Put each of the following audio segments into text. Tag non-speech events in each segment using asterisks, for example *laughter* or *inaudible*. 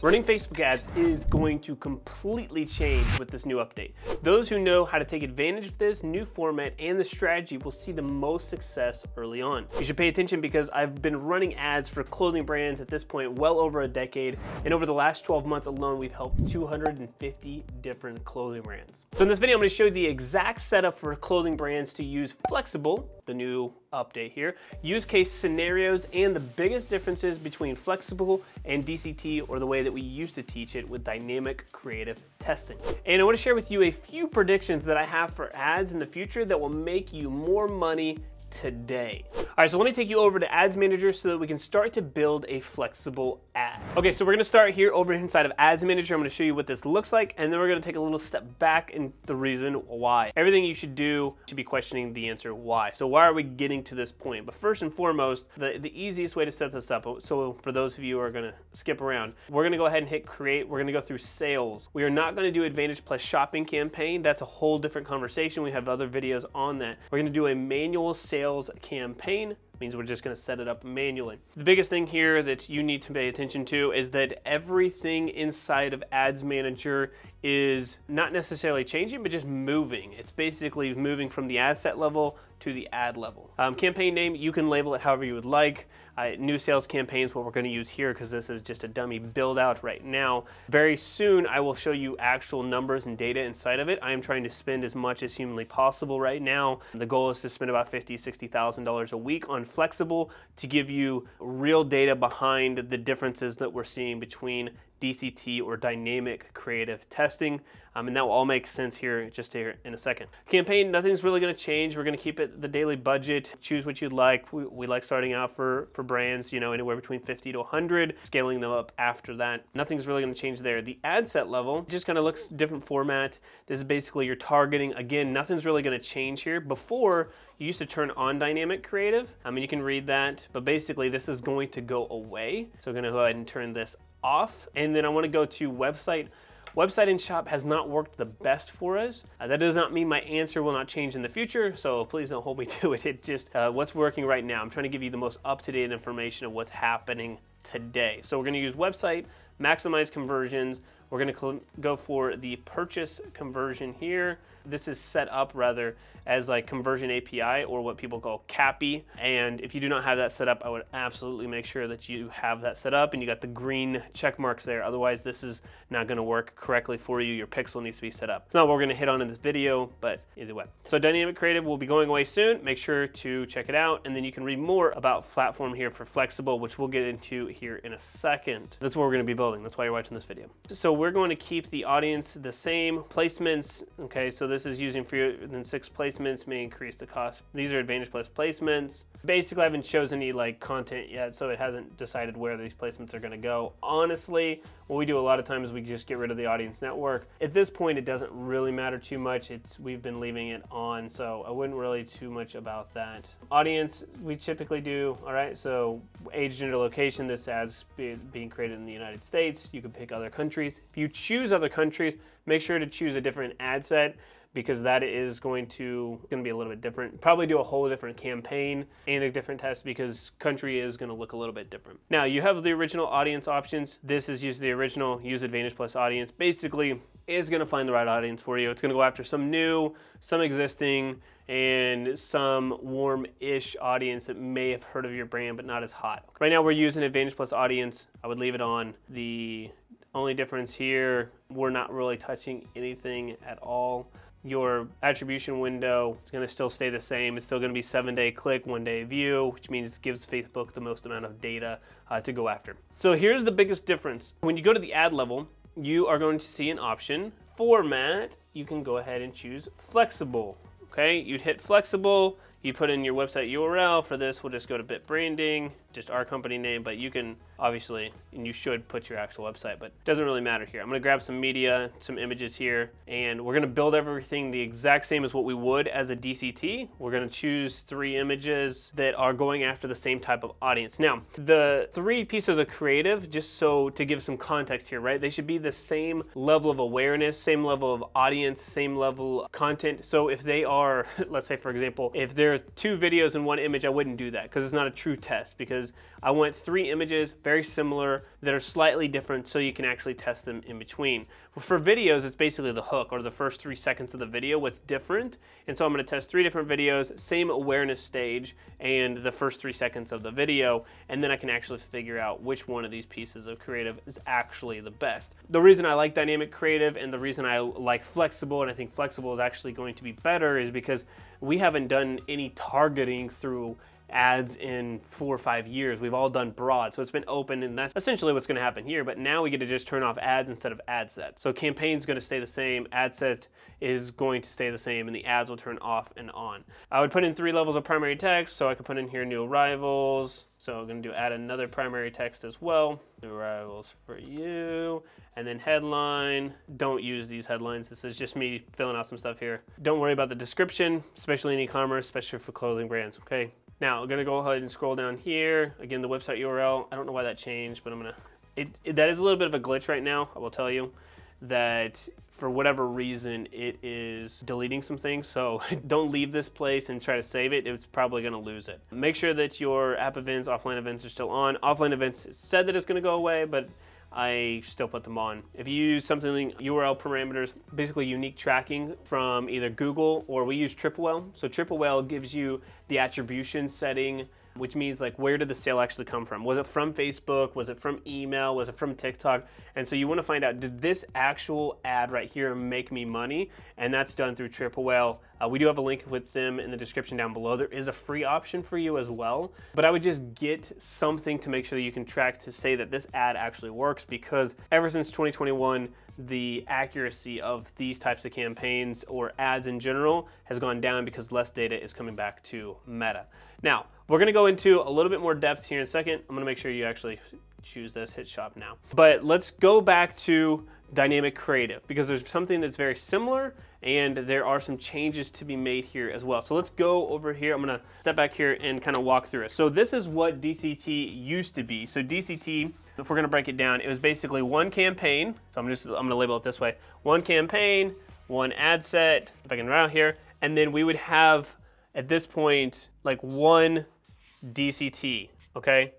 Running Facebook ads is going to completely change with this new update. Those who know how to take advantage of this new format and the strategy will see the most success early on. You should pay attention because I've been running ads for clothing brands at this point well over a decade, and over the last 12 months alone, we've helped 250 different clothing brands. So in this video, I'm gonna show you the exact setup for clothing brands to use Flexible, the new update here, use case scenarios, and the biggest differences between Flexible and DCT or the way that we used to teach it with dynamic creative testing. And I wanna share with you a few predictions that I have for ads in the future that will make you more money today. All right, so let me take you over to Ads Manager so that we can start to build a flexible ad. Okay, so we're gonna start here over inside of Ads Manager. I'm gonna show you what this looks like, and then we're gonna take a little step back and the reason why. Everything you should do should be questioning the answer why. So why are we getting to this point? But first and foremost, the, the easiest way to set this up, so for those of you who are gonna skip around, we're gonna go ahead and hit create. We're gonna go through sales. We are not gonna do Advantage Plus shopping campaign. That's a whole different conversation. We have other videos on that. We're gonna do a manual sales campaign means we're just going to set it up manually. The biggest thing here that you need to pay attention to is that everything inside of Ads Manager is not necessarily changing, but just moving. It's basically moving from the ad set level to the ad level. Um, campaign name, you can label it however you would like. Uh, new sales campaigns, what we're going to use here because this is just a dummy build out right now. Very soon, I will show you actual numbers and data inside of it. I am trying to spend as much as humanly possible right now. The goal is to spend about fifty, sixty thousand dollars a week on Flexible to give you real data behind the differences that we're seeing between DCT or dynamic creative testing. Um, and that will all make sense here just here in a second. Campaign, nothing's really going to change. We're going to keep it the daily budget. Choose what you'd like. We, we, like starting out for, for brands, you know, anywhere between 50 to 100, scaling them up after that. Nothing's really going to change there. The ad set level just kind of looks different format. This is basically your targeting. Again, nothing's really going to change here. Before, you used to turn on dynamic creative. I mean, you can read that, but basically this is going to go away. So I'm gonna go ahead and turn this off. And then I wanna go to website. Website and shop has not worked the best for us. Uh, that does not mean my answer will not change in the future, so please don't hold me *laughs* to it. It just uh, what's working right now. I'm trying to give you the most up-to-date information of what's happening today. So we're gonna use website, maximize conversions. We're gonna go for the purchase conversion here this is set up rather as like conversion API or what people call CAPI. And if you do not have that set up, I would absolutely make sure that you have that set up and you got the green check marks there. Otherwise, this is not going to work correctly for you. Your pixel needs to be set up. It's not what we're going to hit on in this video, but either way. So Dynamic Creative will be going away soon. Make sure to check it out. And then you can read more about platform here for Flexible, which we'll get into here in a second. That's what we're going to be building. That's why you're watching this video. So we're going to keep the audience the same placements. Okay, so this is using fewer than six placements may increase the cost. These are Advantage Plus placements. Basically, I haven't chosen any like content yet, so it hasn't decided where these placements are gonna go. Honestly, what we do a lot of times is we just get rid of the audience network. At this point, it doesn't really matter too much. It's We've been leaving it on, so I wouldn't really too much about that. Audience, we typically do, all right, so age, gender, location, this ad's be, being created in the United States. You can pick other countries. If you choose other countries, make sure to choose a different ad set because that is going to going to be a little bit different. Probably do a whole different campaign and a different test because country is going to look a little bit different. Now you have the original audience options. This is use the original, use Advantage Plus audience. Basically, is going to find the right audience for you. It's going to go after some new, some existing, and some warm-ish audience that may have heard of your brand but not as hot. Right now we're using Advantage Plus audience. I would leave it on. The only difference here, we're not really touching anything at all your attribution window is going to still stay the same. It's still going to be seven day click, one day view, which means it gives Facebook the most amount of data uh, to go after. So here's the biggest difference. When you go to the ad level, you are going to see an option format. You can go ahead and choose flexible. Okay, you'd hit flexible. You put in your website URL for this. We'll just go to Bit Branding, just our company name, but you can obviously, and you should put your actual website, but it doesn't really matter here. I'm gonna grab some media, some images here, and we're gonna build everything the exact same as what we would as a DCT. We're gonna choose three images that are going after the same type of audience. Now, the three pieces of creative, just so to give some context here, right? They should be the same level of awareness, same level of audience, same level of content. So if they are, *laughs* let's say for example, if there are two videos in one image, I wouldn't do that because it's not a true test because I want three images very similar that are slightly different so you can actually test them in between. For videos, it's basically the hook or the first three seconds of the video, what's different. And so I'm gonna test three different videos, same awareness stage, and the first three seconds of the video, and then I can actually figure out which one of these pieces of creative is actually the best. The reason I like dynamic creative and the reason I like flexible, and I think flexible is actually going to be better, is because we haven't done any targeting through ads in four or five years. We've all done broad, so it's been open, and that's essentially what's going to happen here. But now we get to just turn off ads instead of ad set. So campaign's going to stay the same, ad set is going to stay the same, and the ads will turn off and on. I would put in three levels of primary text, so I could put in here new arrivals. So I'm going to do add another primary text as well. New arrivals for you, and then headline. Don't use these headlines. This is just me filling out some stuff here. Don't worry about the description, especially in e-commerce, especially for clothing brands. Okay. Now I'm gonna go ahead and scroll down here. Again, the website URL. I don't know why that changed, but I'm gonna. It, it, that is a little bit of a glitch right now. I will tell you that for whatever reason it is deleting some things. So *laughs* don't leave this place and try to save it. It's probably gonna lose it. Make sure that your app events, offline events are still on. Offline events said that it's gonna go away, but I still put them on. If you use something URL parameters, basically unique tracking from either Google or we use Triple Whale. So Triple Whale gives you the attribution setting which means like where did the sale actually come from? Was it from Facebook? Was it from email? Was it from TikTok? And so you want to find out did this actual ad right here make me money? And that's done through Triple Whale. Uh, we do have a link with them in the description down below. There is a free option for you as well, but I would just get something to make sure that you can track to say that this ad actually works because ever since 2021, the accuracy of these types of campaigns or ads in general has gone down because less data is coming back to Meta. Now, we're gonna go into a little bit more depth here in a second. I'm gonna make sure you actually choose this, hit shop now. But let's go back to dynamic creative because there's something that's very similar and there are some changes to be made here as well. So let's go over here. I'm gonna step back here and kind of walk through it. So this is what DCT used to be. So DCT, if we're gonna break it down, it was basically one campaign. So I'm just, I'm gonna label it this way. One campaign, one ad set, if I can around here, and then we would have at this point like one DCT, okay?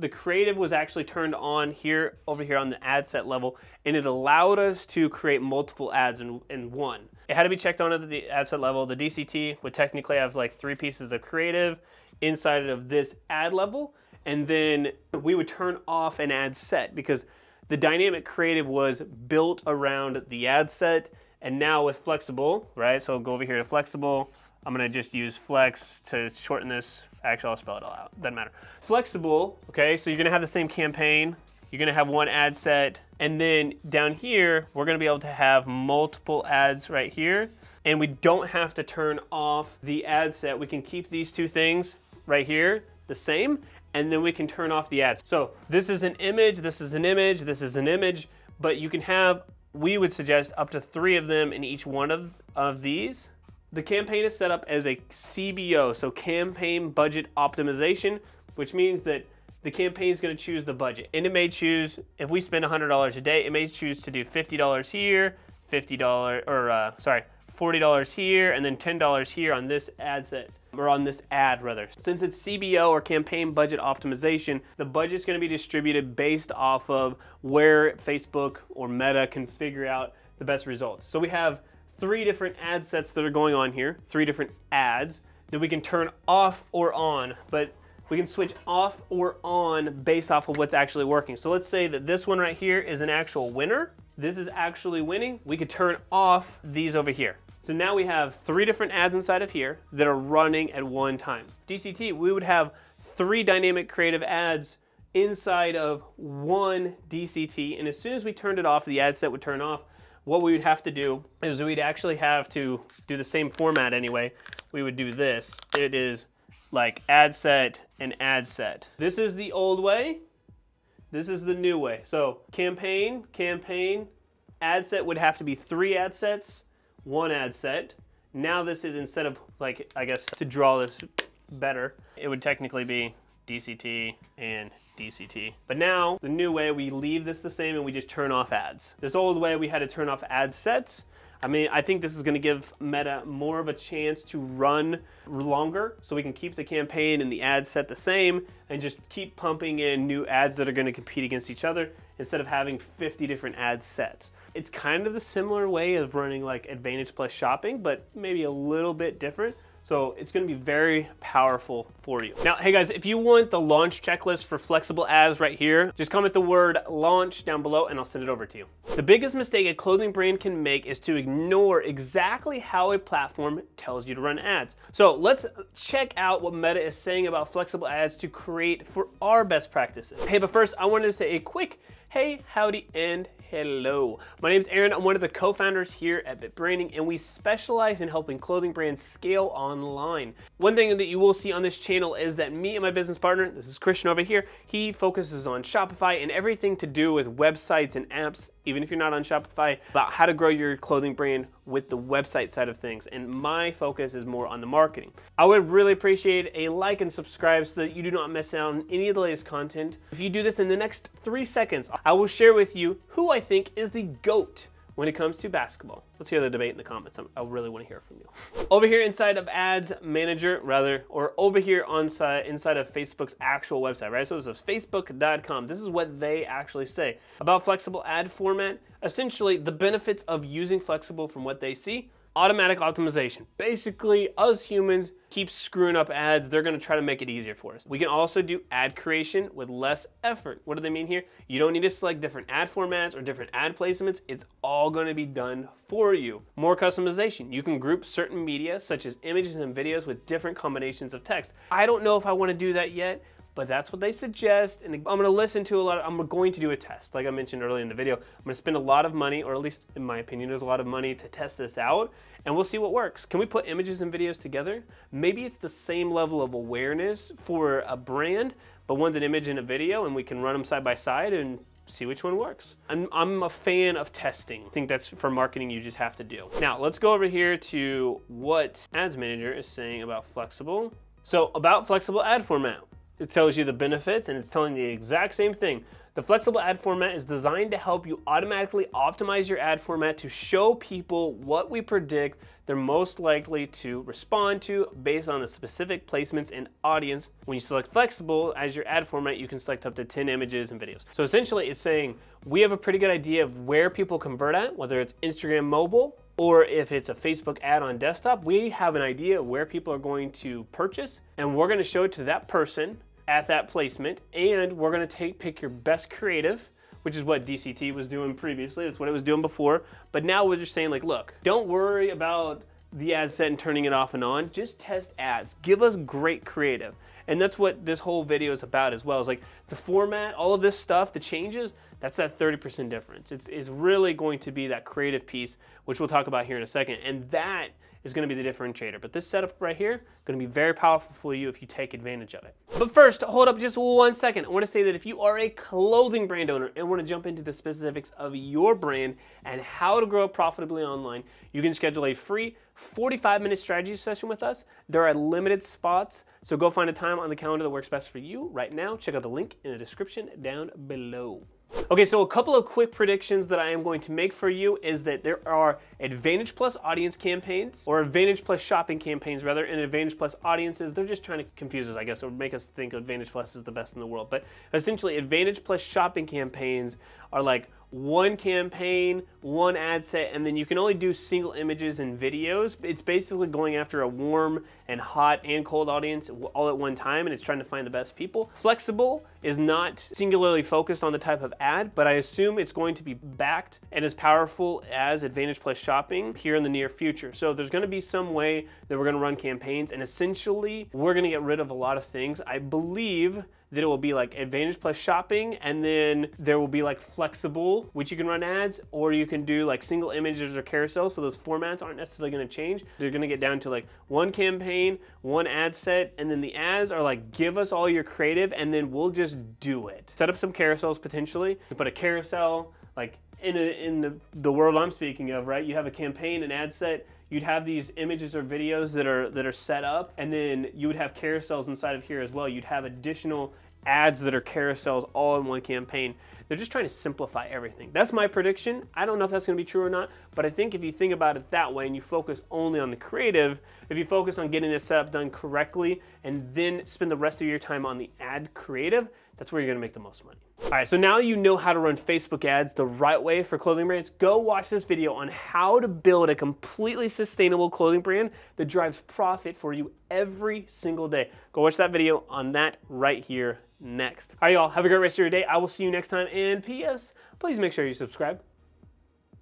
The creative was actually turned on here, over here on the ad set level, and it allowed us to create multiple ads in, in one. It had to be checked on at the ad set level. The DCT would technically have like three pieces of creative inside of this ad level, and then we would turn off an ad set because the dynamic creative was built around the ad set, and now with flexible, right? So I'll go over here to flexible. I'm gonna just use flex to shorten this Actually, I'll spell it all out. Doesn't matter. Flexible, okay, so you're gonna have the same campaign. You're gonna have one ad set. And then down here, we're gonna be able to have multiple ads right here. And we don't have to turn off the ad set. We can keep these two things right here the same, and then we can turn off the ads. So this is an image, this is an image, this is an image, but you can have, we would suggest up to three of them in each one of, of these. The campaign is set up as a CBO, so campaign budget optimization, which means that the campaign is going to choose the budget. And it may choose, if we spend $100 a day, it may choose to do $50 here, $50, or uh, sorry, $40 here, and then $10 here on this ad set, or on this ad rather. Since it's CBO or campaign budget optimization, the budget is going to be distributed based off of where Facebook or Meta can figure out the best results. So we have three different ad sets that are going on here, three different ads that we can turn off or on, but we can switch off or on based off of what's actually working. So let's say that this one right here is an actual winner. This is actually winning. We could turn off these over here. So now we have three different ads inside of here that are running at one time. DCT, we would have three dynamic creative ads inside of one DCT. And as soon as we turned it off, the ad set would turn off what we would have to do is we'd actually have to do the same format anyway. We would do this. It is like ad set and ad set. This is the old way. This is the new way. So campaign, campaign, ad set would have to be three ad sets, one ad set. Now this is instead of like, I guess to draw this better, it would technically be DCT and DCT. But now, the new way, we leave this the same and we just turn off ads. This old way, we had to turn off ad sets. I mean, I think this is going to give Meta more of a chance to run longer so we can keep the campaign and the ad set the same and just keep pumping in new ads that are going to compete against each other instead of having 50 different ad sets. It's kind of the similar way of running like Advantage Plus shopping, but maybe a little bit different. So it's gonna be very powerful for you. Now, hey guys, if you want the launch checklist for flexible ads right here, just comment the word launch down below and I'll send it over to you. The biggest mistake a clothing brand can make is to ignore exactly how a platform tells you to run ads. So let's check out what Meta is saying about flexible ads to create for our best practices. Hey, but first I wanted to say a quick Hey, howdy, and hello. My name is Aaron. I'm one of the co-founders here at Bit Branding, and we specialize in helping clothing brands scale online. One thing that you will see on this channel is that me and my business partner, this is Christian over here, he focuses on Shopify and everything to do with websites and apps even if you're not on Shopify, about how to grow your clothing brand with the website side of things. And my focus is more on the marketing. I would really appreciate a like and subscribe so that you do not miss out on any of the latest content. If you do this in the next three seconds, I will share with you who I think is the GOAT when it comes to basketball. Let's hear the debate in the comments. I really want to hear from you. Over here inside of Ads Manager, rather, or over here on side, inside of Facebook's actual website, right? So this is facebook.com. This is what they actually say about flexible ad format. Essentially, the benefits of using flexible from what they see automatic optimization. Basically, us humans keep screwing up ads. They're to try to make it easier for us. We can also do ad creation with less effort. What do they mean here? You don't need to select different ad formats or different ad placements. It's all to be done for you. More customization. You can group certain media, such as images and videos, with different combinations of text. I don't know if I want to do that yet but that's what they suggest. And I'm to listen to a lot. Of, I'm going to do a test, like I mentioned earlier in the video. I'm to spend a lot of money, or at least in my opinion, there's a lot of money to test this out, and we'll see what works. Can we put images and videos together? Maybe it's the same level of awareness for a brand, but one's an image and a video, and we can run them side by side and see which one works. I'm, I'm a fan of testing. I think that's for marketing you just have to do. Now let's go over here to what Ads Manager is saying about flexible. So about flexible ad format. It tells you the benefits and it's telling you the exact same thing. The flexible ad format is designed to help you automatically optimize your ad format to show people what we predict they're most likely to respond to based on the specific placements and audience. When you select flexible as your ad format, you can select up to 10 images and videos. So essentially it's saying we have a pretty good idea of where people convert at, whether it's Instagram mobile or if it's a Facebook ad on desktop, we have an idea of where people are going to purchase and we're going to show it to that person at that placement, and we're gonna take pick your best creative, which is what DCT was doing previously. That's what it was doing before. But now we're just saying like, look, don't worry about the ad set and turning it off and on. Just test ads. Give us great creative. And that's what this whole video is about as well. Is like the format, all of this stuff, the changes, that's that 30% difference. It's, it's really going to be that creative piece, which we'll talk about here in a second. And that is going to be the differentiator. But this setup right here, going to be very powerful for you if you take advantage of it. But first, hold up just one second. I want to say that if you are a clothing brand owner and want to jump into the specifics of your brand and how to grow profitably online, you can schedule a free 45 minute strategy session with us. There are limited spots, so go find a time on the calendar that works best for you right now. Check out the link in the description down below. Okay, so a couple of quick predictions that I am going to make for you is that there are Advantage Plus audience campaigns, or Advantage Plus shopping campaigns rather, and Advantage Plus audiences. They're just trying to confuse us, I guess, or make us think Advantage Plus is the best in the world. But essentially, Advantage Plus shopping campaigns are like one campaign, one ad set, and then you can only do single images and videos. It's basically going after a warm and hot and cold audience all at one time, and it's trying to find the best people. Flexible is not singularly focused on the type of ad, but I assume it's going to be backed and as powerful as Advantage Plus Shopping here in the near future. So there's going to be some way that we're going to run campaigns, and essentially we're going to get rid of a lot of things. I believe that it will be like Advantage Plus shopping, and then there will be like flexible, which you can run ads, or you can do like single images or carousel. So those formats aren't necessarily going to change. They're going to get down to like one campaign, one ad set, and then the ads are like give us all your creative, and then we'll just do it. Set up some carousels potentially. Put a carousel like in, a, in the, the world I'm speaking of, right? You have a campaign, an ad set, you'd have these images or videos that are that are set up and then you would have carousels inside of here as well you'd have additional ads that are carousels all in one campaign They're just trying to simplify everything. That's my prediction. I don't know if that's going to be true or not, but I think if you think about it that way and you focus only on the creative, if you focus on getting this setup done correctly and then spend the rest of your time on the ad creative, that's where you're gonna make the most money. All right, so now you know how to run Facebook ads the right way for clothing brands. Go watch this video on how to build a completely sustainable clothing brand that drives profit for you every single day. Go watch that video on that right here next. All right, y'all, have a great rest of your day. I will see you next time. And P.S., please make sure you subscribe.